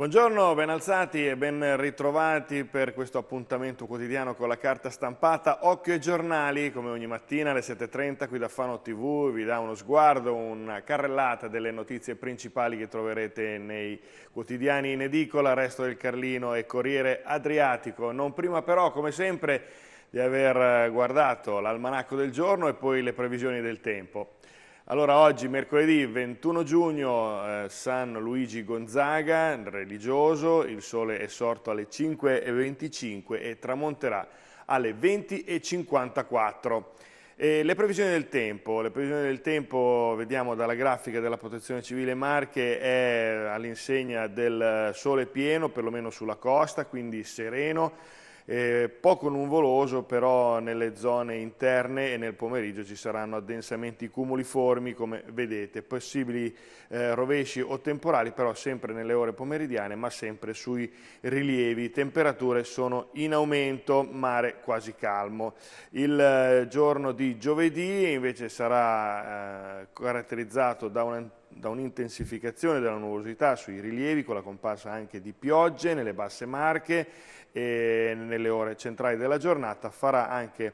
Buongiorno, ben alzati e ben ritrovati per questo appuntamento quotidiano con la carta stampata Occhio ai giornali, come ogni mattina alle 7.30 qui da Fano TV vi dà uno sguardo, una carrellata delle notizie principali che troverete nei quotidiani in edicola, Resto del Carlino e Corriere Adriatico. Non prima però, come sempre, di aver guardato l'almanacco del giorno e poi le previsioni del tempo. Allora oggi mercoledì 21 giugno eh, San Luigi Gonzaga, religioso, il sole è sorto alle 5.25 e tramonterà alle 20.54. E le previsioni del tempo, le previsioni del tempo vediamo dalla grafica della protezione civile Marche è all'insegna del sole pieno perlomeno sulla costa, quindi sereno, eh, poco nuvoloso però nelle zone interne e nel pomeriggio ci saranno addensamenti cumuliformi come vedete, possibili eh, rovesci o temporali però sempre nelle ore pomeridiane ma sempre sui rilievi, temperature sono in aumento, mare quasi calmo. Il eh, giorno di giovedì invece sarà eh, caratterizzato da un da un'intensificazione della nuvolosità sui rilievi con la comparsa anche di piogge nelle basse marche e nelle ore centrali della giornata farà anche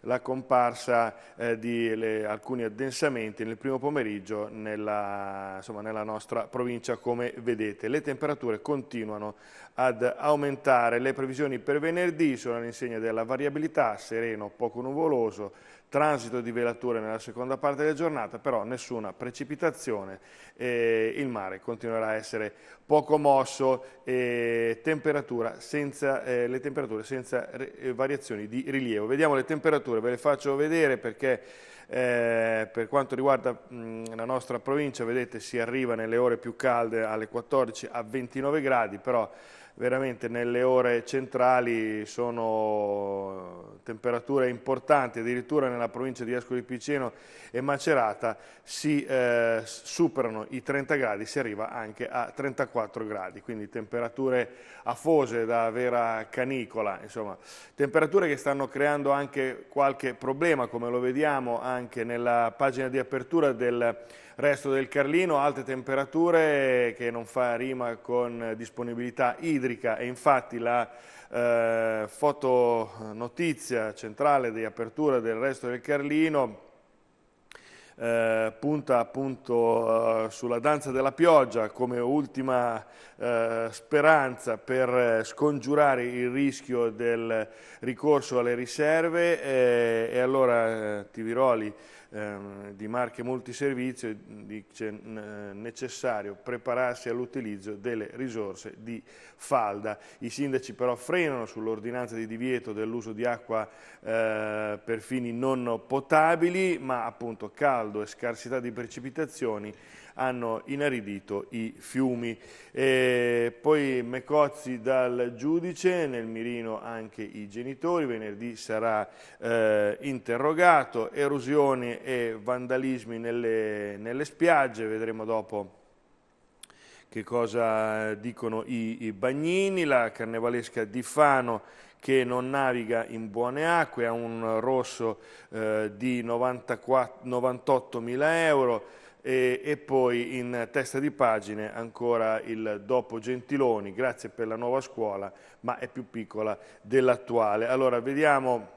la comparsa eh, di le, alcuni addensamenti nel primo pomeriggio nella, insomma, nella nostra provincia come vedete. Le temperature continuano ad aumentare, le previsioni per venerdì sono all'insegna della variabilità, sereno, poco nuvoloso, transito di velature nella seconda parte della giornata, però nessuna precipitazione, e il mare continuerà a essere poco mosso e temperatura senza, eh, le temperature senza eh, variazioni di rilievo. Vediamo le temperature, ve le faccio vedere perché eh, per quanto riguarda mh, la nostra provincia, vedete si arriva nelle ore più calde alle 14 a 29 gradi, però veramente nelle ore centrali sono temperature importanti, addirittura nella provincia di Ascoli Piceno e Macerata si eh, superano i 30 gradi, si arriva anche a 34 gradi, quindi temperature afose da vera canicola, insomma, temperature che stanno creando anche qualche problema, come lo vediamo anche nella pagina di apertura del resto del Carlino, alte temperature che non fa rima con disponibilità idrica. E infatti la eh, fotonotizia centrale di apertura del resto del Carlino eh, punta appunto eh, sulla danza della pioggia come ultima eh, speranza per scongiurare il rischio del ricorso alle riserve. Eh, e allora eh, Tiviroli ehm, di Marche Multiservizio dice necessario prepararsi all'utilizzo delle risorse di falda. I sindaci però frenano sull'ordinanza di divieto dell'uso di acqua eh, per fini non potabili, ma appunto caldo e scarsità di precipitazioni hanno inaridito i fiumi. E poi Mecozzi dal giudice, nel mirino anche i genitori, venerdì sarà eh, interrogato, erosioni e vandalismi nelle, nelle spiagge, vedremo dopo che cosa dicono i, i, bagnini, la carnevalesca di Fano che non naviga in buone acque, ha un rosso eh, di 98 mila euro, e, e, poi in testa di pagine ancora il dopo Gentiloni, grazie per la nuova scuola, ma è più piccola dell'attuale. Allora vediamo,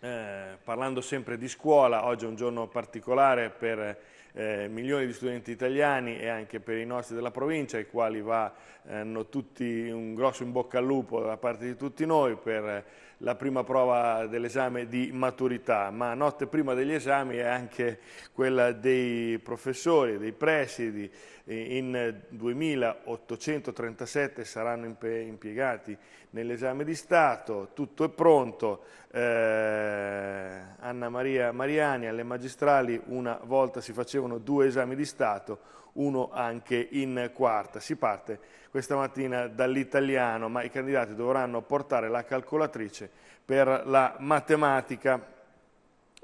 eh, parlando sempre di scuola, oggi è un giorno particolare per eh, milioni di studenti italiani e anche per i nostri della provincia, ai quali va hanno tutti un grosso in bocca al lupo da parte di tutti noi per la prima prova dell'esame di maturità, ma notte prima degli esami è anche quella dei professori, dei presidi, in 2837 saranno impiegati nell'esame di Stato, tutto è pronto, eh, Anna Maria Mariani alle magistrali una volta si facevano due esami di Stato, uno anche in quarta. Si parte questa mattina dall'italiano, ma i candidati dovranno portare la calcolatrice per la matematica.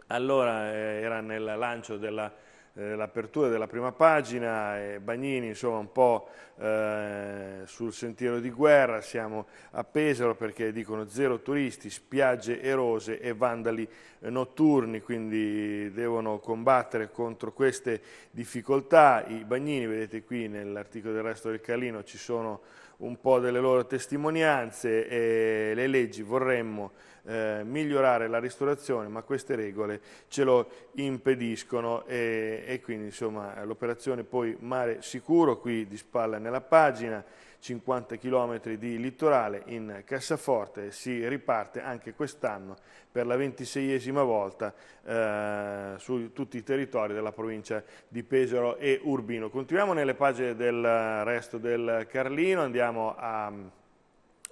Allora eh, era nel lancio dell'apertura eh, della prima pagina e Bagnini insomma un po' eh, sul sentiero di guerra, siamo a Pesaro perché dicono zero turisti, spiagge erose e vandali eh, notturni, quindi devono combattere contro queste difficoltà. I bagnini, vedete qui nell'articolo del resto del Calino, ci sono un po' delle loro testimonianze e le leggi vorremmo eh, migliorare la ristorazione, ma queste regole ce lo impediscono e, e quindi insomma l'operazione poi Mare Sicuro, qui di spalla nella pagina, 50 km di litorale in cassaforte, si riparte anche quest'anno per la ventiseiesima volta eh, su tutti i territori della provincia di Pesaro e Urbino. Continuiamo nelle pagine del resto del Carlino, andiamo a,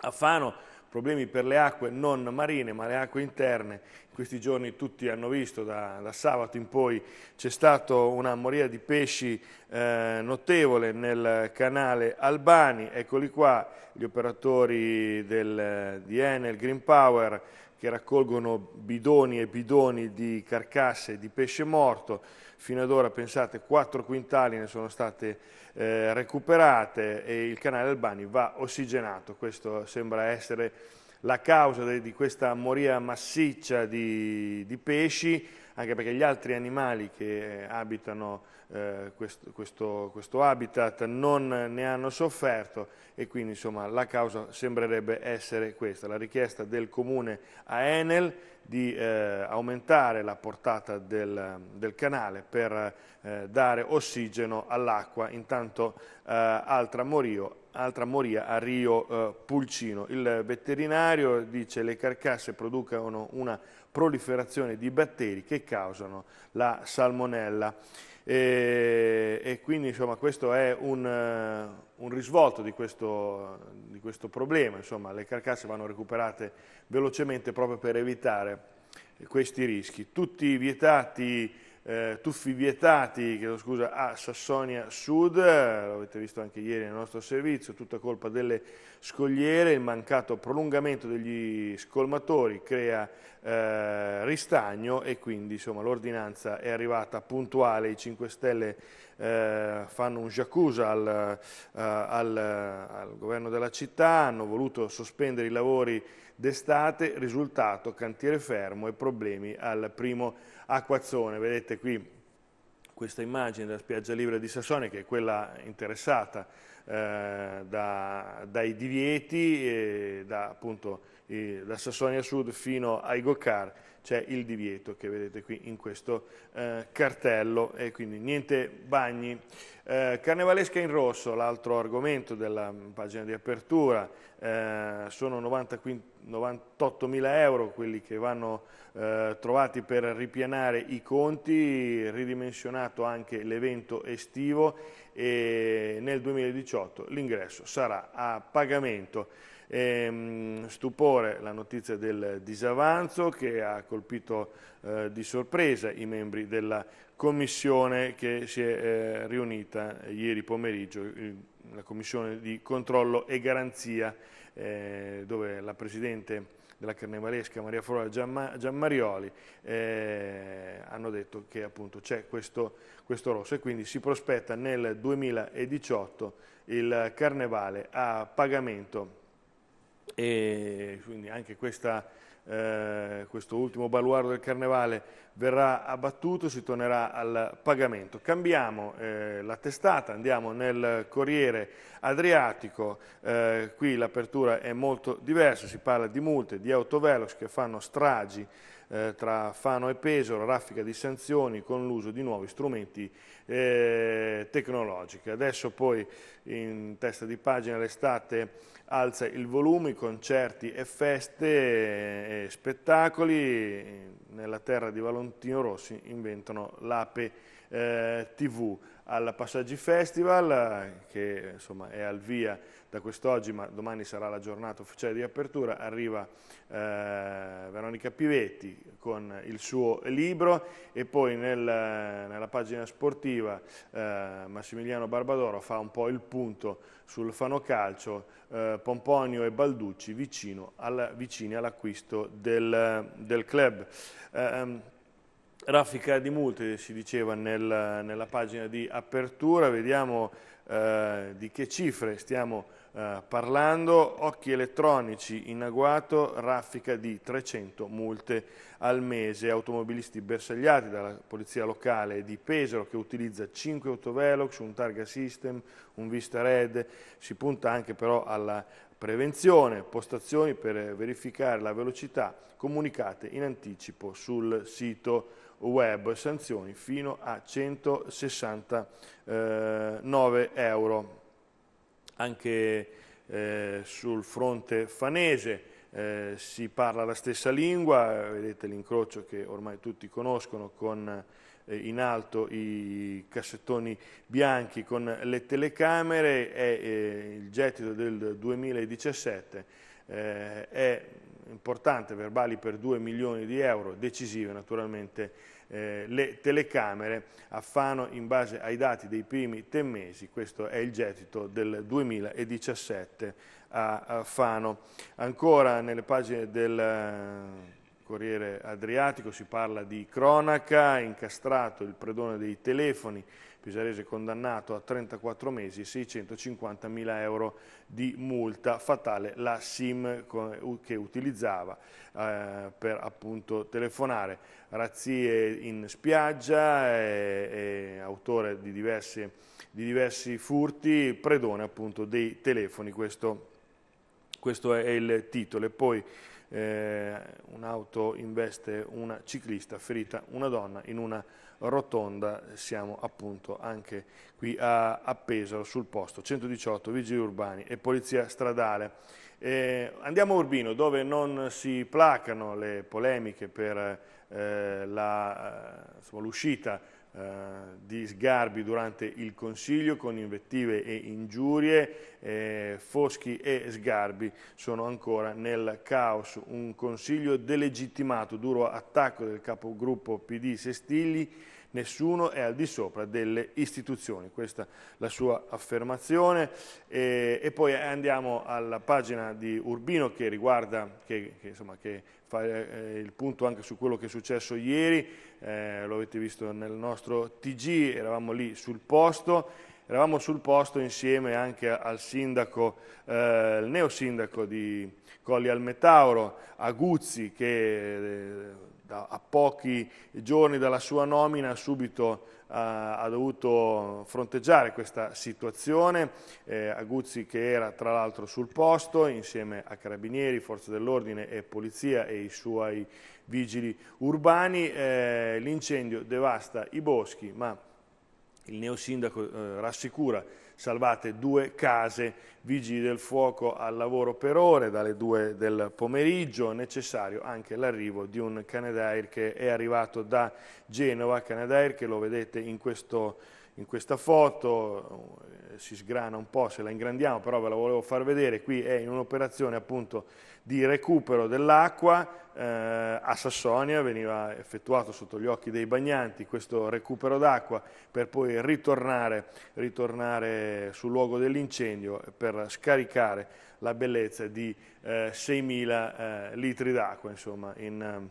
a Fano, problemi per le acque non marine ma le acque interne. In questi giorni tutti hanno visto, da, da sabato in poi c'è stata una moria di pesci eh, notevole nel canale Albani, eccoli qua gli operatori del, di Enel Green Power che raccolgono bidoni e bidoni di carcasse di pesce morto, fino ad ora pensate 4 quintali ne sono state eh, recuperate e il canale Albani va ossigenato, questo sembra essere la causa de, di questa moria massiccia di, di, pesci, anche perché gli altri animali che abitano eh, questo, questo, questo, habitat non ne hanno sofferto e quindi insomma, la causa sembrerebbe essere questa, la richiesta del comune a Enel di eh, aumentare la portata del, del canale per eh, dare ossigeno all'acqua, intanto eh, altra, morio, altra moria a Rio eh, Pulcino. Il veterinario dice che le carcasse producono una proliferazione di batteri che causano la salmonella e, e quindi insomma, questo è un, uh, un risvolto di questo, di questo problema, insomma, le carcasse vanno recuperate velocemente proprio per evitare questi rischi. Tutti vietati eh, tuffi vietati scusa, a Sassonia Sud, l'avete visto anche ieri nel nostro servizio, tutta colpa delle scogliere, il mancato prolungamento degli scolmatori crea eh, ristagno e quindi l'ordinanza è arrivata puntuale, i 5 Stelle eh, fanno un jacuzzi al, uh, al, al governo della città, hanno voluto sospendere i lavori d'estate, risultato cantiere fermo e problemi al primo acquazzone. Vedete qui questa immagine della spiaggia libera di Sassonia che è quella interessata eh, da, dai divieti da, appunto, da Sassonia Sud fino ai Gocar c'è il divieto che vedete qui in questo eh, cartello e quindi niente bagni. Eh, carnevalesca in rosso, l'altro argomento della pagina di apertura, eh, sono 98 mila euro quelli che vanno eh, trovati per ripianare i conti, ridimensionato anche l'evento estivo e nel 2018 l'ingresso sarà a pagamento. E, stupore la notizia del disavanzo che ha colpito eh, di sorpresa i membri della commissione che si è eh, riunita ieri pomeriggio, la commissione di controllo e garanzia eh, dove la Presidente della Carnevalesca Maria Flora Giammarioli eh, hanno detto che appunto c'è questo, questo rosso e quindi si prospetta nel 2018 il Carnevale a pagamento e quindi anche questa, eh, questo ultimo baluardo del Carnevale verrà abbattuto, si tornerà al pagamento. Cambiamo eh, la testata, andiamo nel Corriere Adriatico, eh, qui l'apertura è molto diversa, si parla di multe, di autovelox che fanno stragi eh, tra Fano e Pesaro, raffica di sanzioni con l'uso di nuovi strumenti eh, tecnologici. Adesso poi in testa di pagina l'estate alza il volume, concerti e feste e spettacoli. Nella terra di Valentino Rossi inventano l'Ape eh, TV al Passaggi Festival che insomma, è al via da quest'oggi ma domani sarà la giornata ufficiale di apertura, arriva eh, Veronica Pivetti con il suo libro e poi nel, nella pagina sportiva eh, Massimiliano Barbadoro fa un po' il punto sul fanocalcio, eh, Pomponio e Balducci alla, vicini all'acquisto del, del, club. Eh, raffica di multe si diceva nel, nella pagina di apertura, vediamo eh, di che cifre stiamo eh, parlando, occhi elettronici in agguato, raffica di 300 multe al mese, automobilisti bersagliati dalla polizia locale di Pesaro che utilizza 5 autovelox, un targa system, un Vista Red, si punta anche però alla prevenzione, postazioni per verificare la velocità comunicate in anticipo sul sito web, sanzioni fino a 169 euro. Anche eh, sul fronte fanese eh, si parla la stessa lingua, vedete l'incrocio che ormai tutti conoscono con eh, in alto i cassettoni bianchi con le telecamere, è eh, il gettito del 2017, eh, è importante, verbali per 2 milioni di euro, decisive naturalmente eh, le telecamere a Fano in base ai dati dei primi tre mesi, questo è il gettito del 2017 a, Fano. Ancora nelle pagine del eh, Corriere Adriatico si parla di cronaca, incastrato il predone dei telefoni, Pisarese condannato a 34 mesi e 650 mila euro di multa, fatale la SIM che utilizzava eh, per appunto telefonare, razzie in spiaggia, e, e autore di diversi, di diversi, furti, predone appunto dei telefoni, questo, questo è il titolo. E poi eh, un'auto investe una ciclista, ferita una donna in una rotonda, siamo appunto anche qui a, a Pesaro sul posto, 118 vigili urbani e polizia stradale. Eh, andiamo a Urbino dove non si placano le polemiche per eh, l'uscita eh, di Sgarbi durante il Consiglio con invettive e ingiurie, eh, Foschi e Sgarbi sono ancora nel caos, un Consiglio delegittimato, duro attacco del capogruppo PD Sestigli, nessuno è al di sopra delle istituzioni, questa è la sua affermazione. E, e poi andiamo alla pagina di Urbino che riguarda, che, che, insomma, che fa eh, il punto anche su quello che è successo ieri, eh, lo avete visto nel nostro TG, eravamo lì sul posto, eravamo sul posto insieme anche al sindaco, eh, il neo sindaco di Colli al Metauro, Aguzzi, che eh, a pochi giorni dalla sua nomina subito uh, ha dovuto fronteggiare questa situazione, eh, Aguzzi che era tra l'altro sul posto insieme a carabinieri, forze dell'ordine e polizia e i suoi vigili urbani, eh, l'incendio devasta i boschi ma il neosindaco eh, rassicura salvate due case, vigili del fuoco al lavoro per ore dalle due del pomeriggio, necessario anche l'arrivo di un Canadair che è arrivato da Genova, Canadair che lo vedete in, questo, in questa foto, eh, si sgrana un po' se la ingrandiamo, però ve la volevo far vedere, qui è in un'operazione appunto di recupero dell'acqua, eh, a Sassonia veniva effettuato sotto gli occhi dei bagnanti questo recupero d'acqua per poi ritornare, ritornare sul luogo dell'incendio per scaricare la bellezza di eh, 6.000 eh, litri d'acqua in,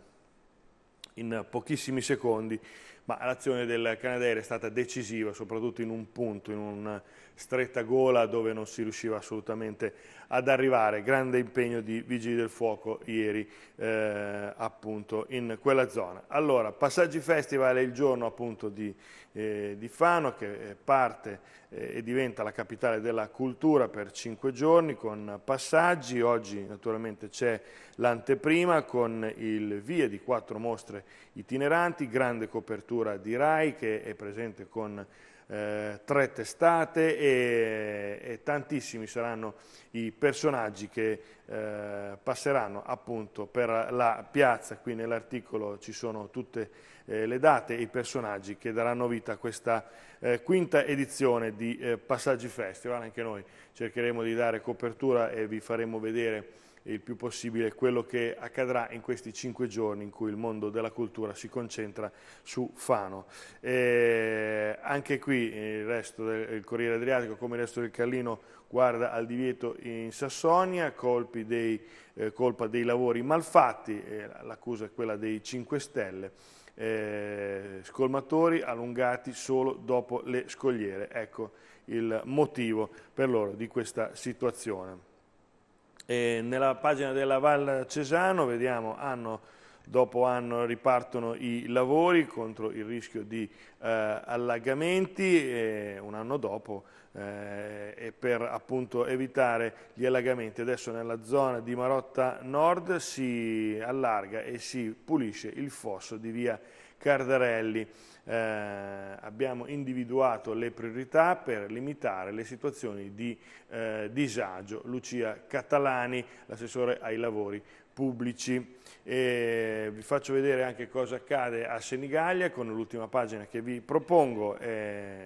in pochissimi secondi ma l'azione del Canadair è stata decisiva, soprattutto in un punto, in una stretta gola dove non si riusciva assolutamente ad arrivare. Grande impegno di Vigili del Fuoco ieri eh, appunto in quella zona. Allora, Passaggi Festival è il giorno appunto di, eh, di Fano che parte eh, e diventa la capitale della cultura per cinque giorni con passaggi. Oggi naturalmente c'è l'anteprima con il via di quattro mostre itineranti, grande copertura di RAI che è presente con eh, tre testate e, e, tantissimi saranno i personaggi che eh, passeranno appunto per la piazza, qui nell'articolo ci sono tutte eh, le date e i personaggi che daranno vita a questa eh, quinta edizione di eh, Passaggi Festival, anche noi cercheremo di dare copertura e vi faremo vedere il più possibile quello che accadrà in questi cinque giorni in cui il mondo della cultura si concentra su Fano. E anche qui il resto del Corriere Adriatico, come il resto del Carlino, guarda al divieto in Sassonia, dei, eh, colpa dei lavori malfatti, eh, l'accusa è quella dei 5 Stelle. Eh, scolmatori allungati solo dopo le scogliere. Ecco il motivo per loro di questa situazione. E nella pagina della Val Cesano vediamo anno dopo anno ripartono i lavori contro il rischio di eh, allagamenti e un anno dopo eh, e per appunto evitare gli allagamenti. Adesso nella zona di Marotta Nord si allarga e si pulisce il fosso di via Cardarelli eh, abbiamo individuato le priorità per limitare le situazioni di eh, disagio. Lucia Catalani, l'assessore ai lavori pubblici. E vi faccio vedere anche cosa accade a Senigallia con l'ultima pagina che vi propongo, è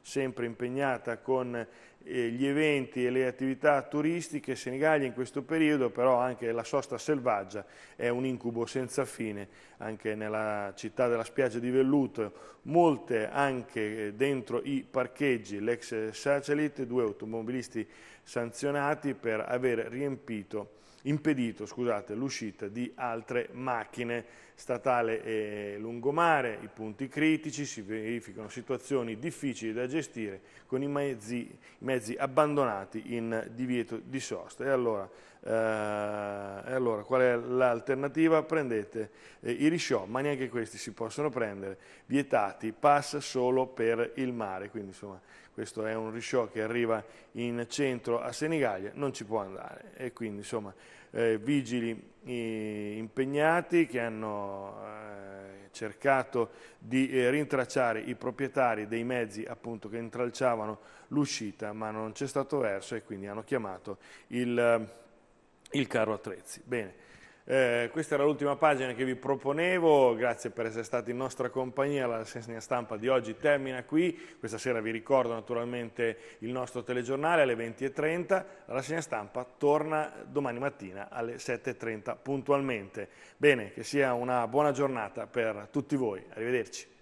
sempre impegnata con gli eventi e le attività turistiche Senigallia in questo periodo, però anche la sosta selvaggia è un incubo senza fine, anche nella città della spiaggia di Velluto, molte anche dentro i parcheggi, l'ex Satellite, due automobilisti sanzionati per aver riempito impedito l'uscita di altre macchine statale e lungomare, i punti critici, si verificano situazioni difficili da gestire con i mezzi, i mezzi abbandonati in divieto di sosta. E allora, eh, e allora qual è l'alternativa? Prendete eh, i risciò, ma neanche questi si possono prendere, vietati, passa solo per il mare, quindi insomma questo è un risciò che arriva in centro a Senigallia, non ci può andare e quindi insomma eh, vigili eh, impegnati che hanno eh, cercato di eh, rintracciare i proprietari dei mezzi appunto che intralciavano l'uscita ma non c'è stato verso e quindi hanno chiamato il, il carro attrezzi. Bene. Eh, questa era l'ultima pagina che vi proponevo, grazie per essere stati in nostra compagnia, la rassegna stampa di oggi termina qui, questa sera vi ricordo naturalmente il nostro telegiornale alle 20.30, la rassegna stampa torna domani mattina alle 7.30 puntualmente. Bene, che sia una buona giornata per tutti voi, arrivederci.